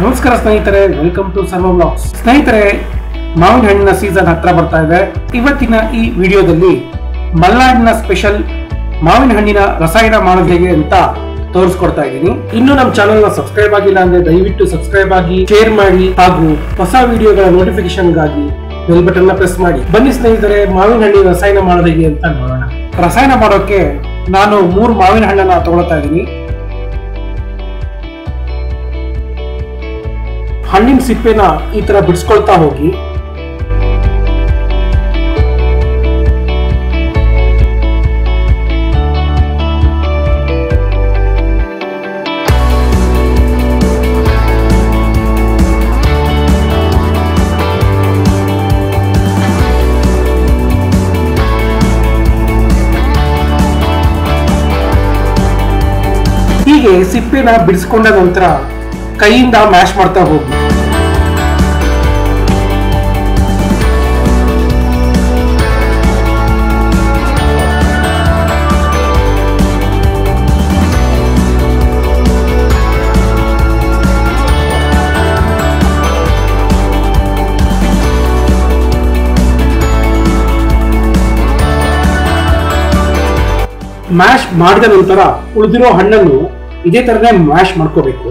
ನಮಸ್ಕಾರ ಸ್ನೇಹಿತರೆ welcome to ಸರ್ವ ಬ್ಲಾಗ್ಸ್ ಸ್ನೇಹಿತರೆ, ಮಾವಿನ ಹಣ್ಣಿನ ಸೀಸನ್ ಹತ್ರ ಬರ್ತಾ ಇದೆ. ಇವತ್ತಿನ ಈ ವಿಡಿಯೋದಲ್ಲಿ ಮಲ್ನಾಡಿನ ಸ್ಪೆಷಲ್ ಮಾವಿನ ಹಣ್ಣಿನ ರಸಾಯನ ಮಾಡೋದು ಹೇಗೆ ಅಂತ ತೋರಿಸ್ಕೊಡ್ತಾ ಇದ್ದೀನಿ. ಇನ್ನು ನಮ್ಮ ಚಾನಲ್ನ ಸಬ್ಸ್ಕ್ರೈಬ್ ಆಗಿಲ್ಲ ಅಂದ್ರೆ ದಯವಿಟ್ಟು ಸಬ್ಸ್ಕ್ರೈಬ್ ಆಗಿ ಶೇರ್ ಮಾಡಿ, ಹಾಗೂ ಹೊಸ ವಿಡಿಯೋಗಳ ನೋಟಿಫಿಕೇಶನ್ಗಾಗಿ ಬೆಲ್ ಬಟನ್ನ ಪ್ರೆಸ್ ಮಾಡಿ. ಬನ್ನಿ ಸ್ನೇಹಿತರೆ, ಮಾವಿನ ಹಣ್ಣಿನ ರಸಾಯನ ಮಾಡೋದು ಹೇಗೆ ಅಂತ ನೋಡೋಣ. ರಸಾಯನ ಮಾಡೋಕೆ ನಾನು ಮೂರು ಮಾವಿನ ಹಣ್ಣನ್ನ ತಗೊಳ್ತಾ ಇದ್ದೀನಿ. ಹಣ್ಣಿನ ಸಿಪ್ಪೆನ ಈ ತರ ಬಿಡಿಸ್ಕೊಳ್ತಾ ಹೋಗಿ. ಹೀಗೆ ಸಿಪ್ಪೆನ ಬಿಡಿಸ್ಕೊಂಡ ನಂತರ ಕೈಯಿಂದ ಮ್ಯಾಶ್ ಮಾಡ್ತಾ ಹೋಗಿ. ಮ್ಯಾಶ್ ಮಾಡಿದ ನಂತರ ಉಳಿದಿರೋ ಹಣ್ಣನ್ನು ಇದೇ ತರನೇ ಮ್ಯಾಶ್ ಮಾಡ್ಕೋಬೇಕು.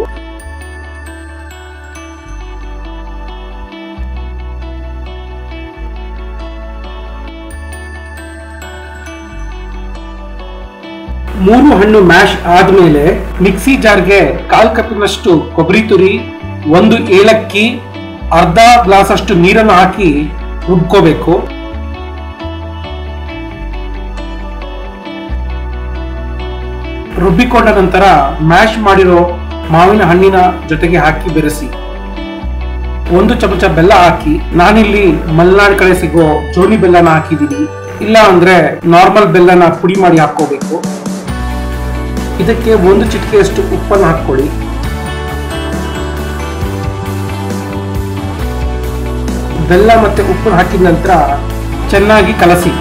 ಮೂರು ಹಣ್ಣು ಮ್ಯಾಶ್ ಆದ್ಮೇಲೆ ಮಿಕ್ಸಿ ಜಾರ್ಗೆ ಕಾಲ್ ಕಪ್ಪಿನಷ್ಟು ಕೊಬ್ಬರಿ ತುರಿ, ಒಂದು ಏಲಕ್ಕಿ, ಅರ್ಧ ಗ್ಲಾಸ್ ಅಷ್ಟು ನೀರನ್ನು ಹಾಕಿ ಉಬ್ಕೋಬೇಕು ರುಬ್ಬಿಕೊಂಡ ನಂತರ ಮ್ಯಾಶ್ ಮಾಡಿರೋ ಮಾವಿನ ಹಣ್ಣಿನ ಜೊತೆಗೆ ಹಾಕಿ ಬೆರೆಸಿ. ಒಂದು ಚಮಚ ಬೆಲ್ಲ ಹಾಕಿ, ನಾನಿಲ್ಲಿ ಮಲೆನಾಡು ಕಡೆ ಸಿಗೋ ಜೋನಿ ಬೆಲ್ಲನ ಹಾಕಿದ್ದೀನಿ ಇಲ್ಲ ಅಂದ್ರೆ ನಾರ್ಮಲ್ ಬೆಲ್ಲನ ಪುಡಿ ಮಾಡಿ ಹಾಕೋಬೇಕು ಇದಕ್ಕೆ ಒಂದು ಚಿಟಿಕೆಯಷ್ಟು ಉಪ್ಪನ್ನು ಹಾಕ್ಕೊಳ್ಳಿ. ಬೆಲ್ಲ ಮತ್ತೆ ಉಪ್ಪನ್ನು ಹಾಕಿದ ನಂತರ ಚೆನ್ನಾಗಿ ಕಲಸಿ.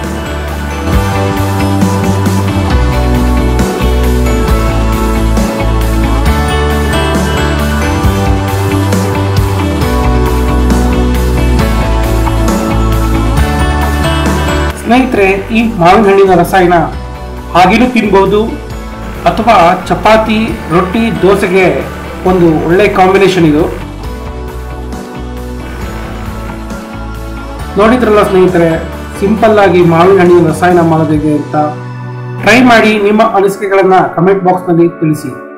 ಸ್ನೇಹಿತರೆ, ಈ ಮಾವಿನ ಹಣ್ಣಿನ ರಸಾಯನ ಹಾಗೇನೂ ತಿನ್ಬಹುದು ಅಥವಾ ಚಪಾತಿ, ರೊಟ್ಟಿ, ದೋಸೆಗೆ ಒಂದು ಒಳ್ಳೆ ಕಾಂಬಿನೇಷನ್ ಇದು. ನೋಡಿದ್ರಲ್ಲ ಸ್ನೇಹಿತರೆ ಸಿಂಪಲ್ ಆಗಿ ಮಾವಿನ ಹಣ್ಣಿನ ರಸಾಯನ ಮಾಡೋದಿದೆ ಅಂತ. ಟ್ರೈ ಮಾಡಿ ನಿಮ್ಮ ಅನಿಸಿಕೆಗಳನ್ನ ಕಮೆಂಟ್ ಬಾಕ್ಸ್ನಲ್ಲಿ ತಿಳಿಸಿ.